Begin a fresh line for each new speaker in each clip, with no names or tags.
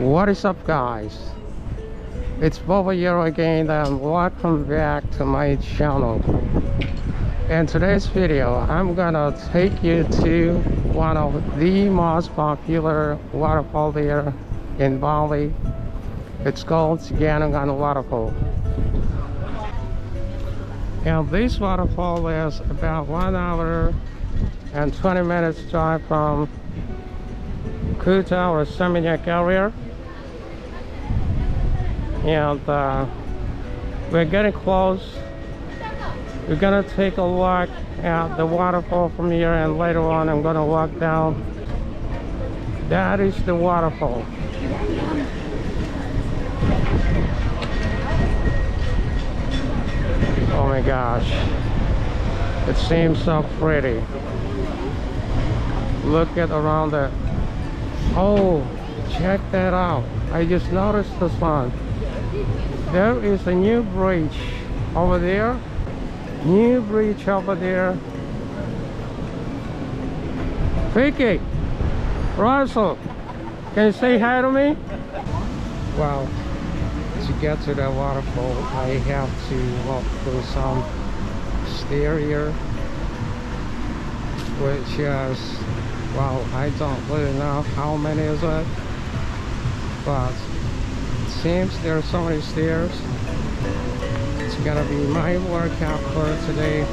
What is up guys? It's Bobo here again and welcome back to my channel. In today's video, I'm gonna take you to one of the most popular waterfall there in Bali. It's called Tegenungan Waterfall. And this waterfall is about one hour and 20 minutes drive from Kuta or Seminyak area and uh, we're getting close. We're gonna take a look at the waterfall from here and later on I'm gonna walk down. That is the waterfall. Oh my gosh. It seems so pretty. Look at around it. Oh check that out. I just noticed this one there is a new bridge over there. New bridge over there. Vicky Russell can you say hi to me? Wow to get to the waterfall I have to walk through some stair here which is wow I don't really know how many is it but seems there are so many stairs. It's gonna be my workout for today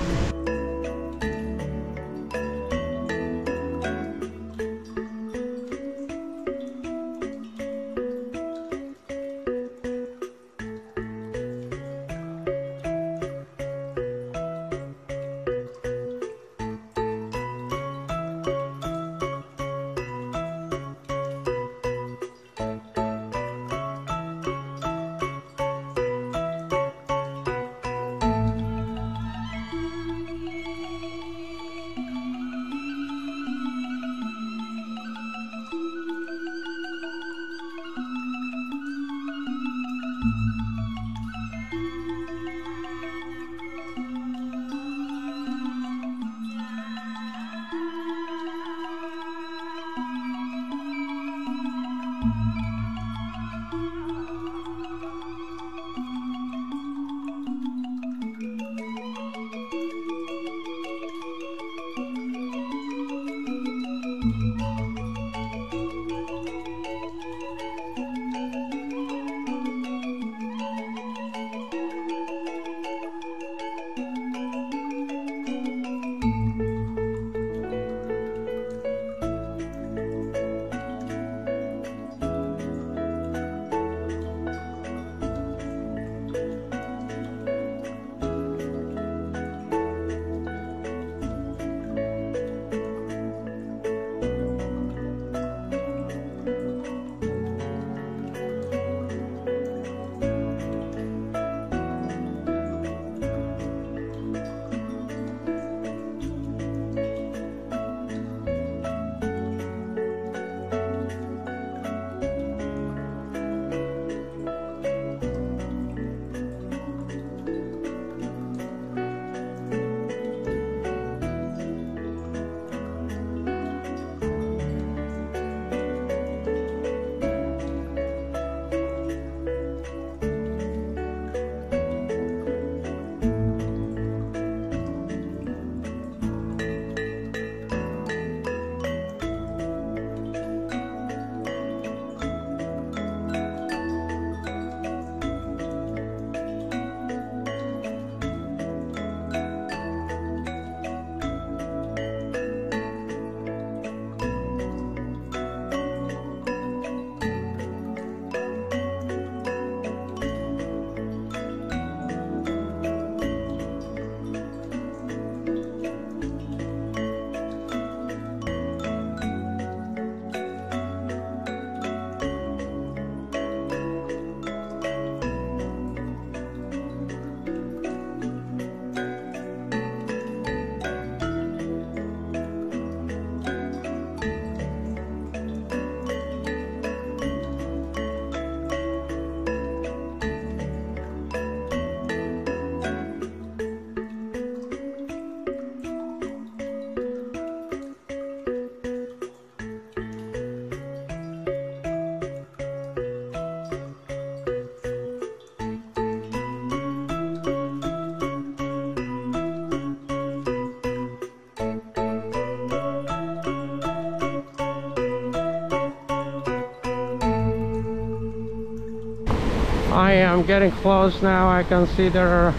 I am getting close now. I can see there are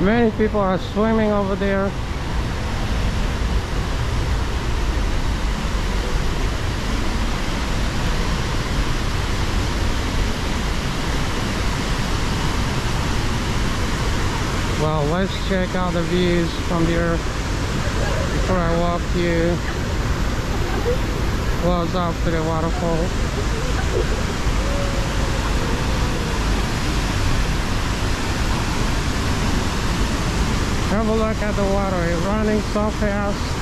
many people are swimming over there. Well, let's check out the views from here before I walk you close up to the waterfall. Have a look at the water, it's running so fast.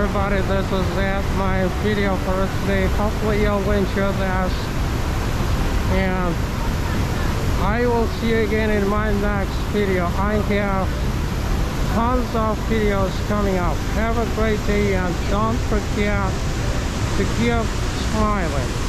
Everybody, this is it, my video for today. Hopefully you'll enjoy this. And I will see you again in my next video. I have tons of videos coming up. Have a great day and don't forget to keep smiling.